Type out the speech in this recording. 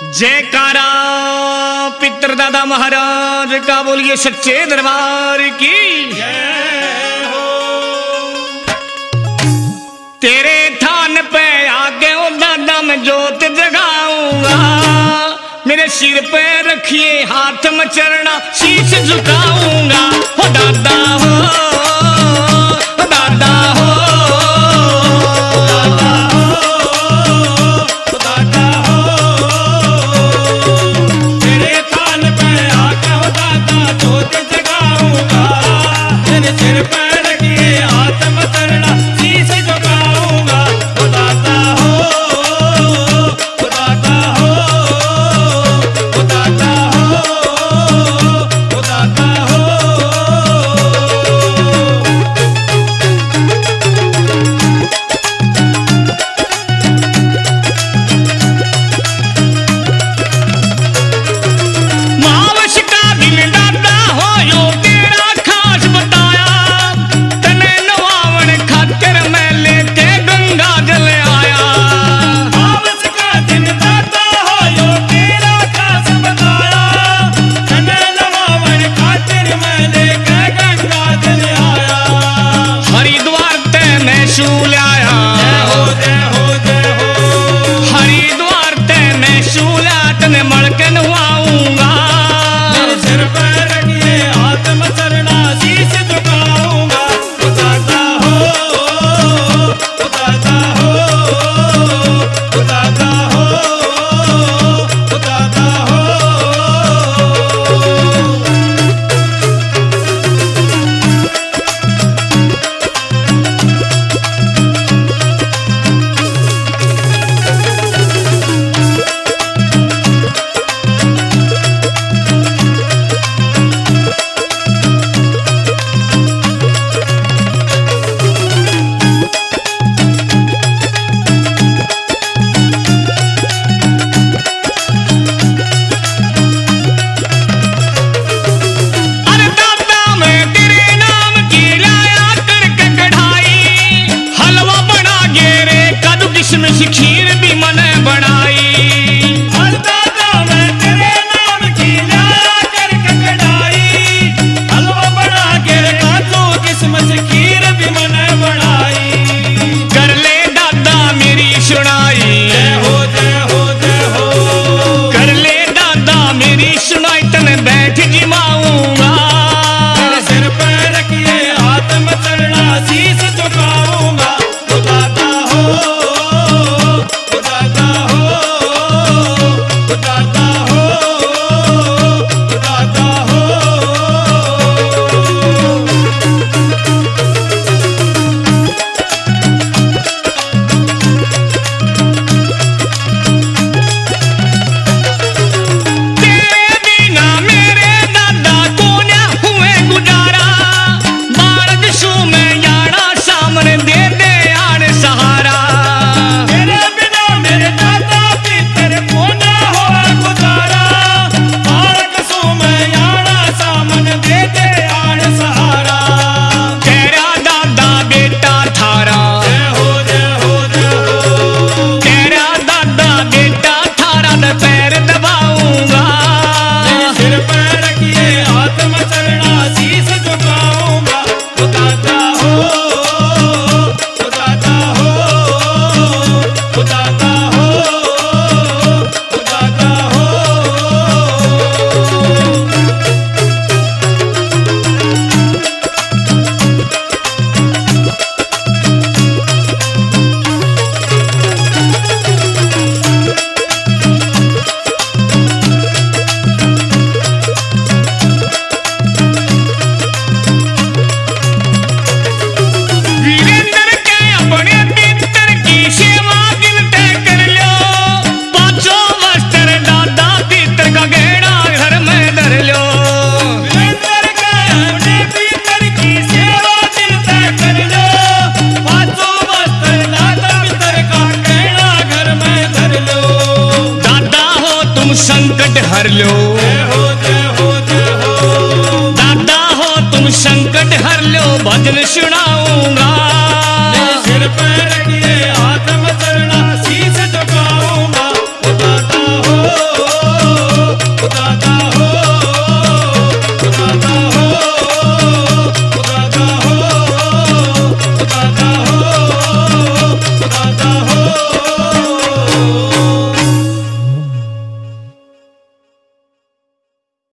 जयकारा, पितर दादा महाराज का बोलिए सच्चे दरबार की। तेरे थान पे आके ओ दादा मैं जोत जगाऊँगा। मेरे सिर पे रखिए हाथ मचरना, शीश झुकाऊँगा।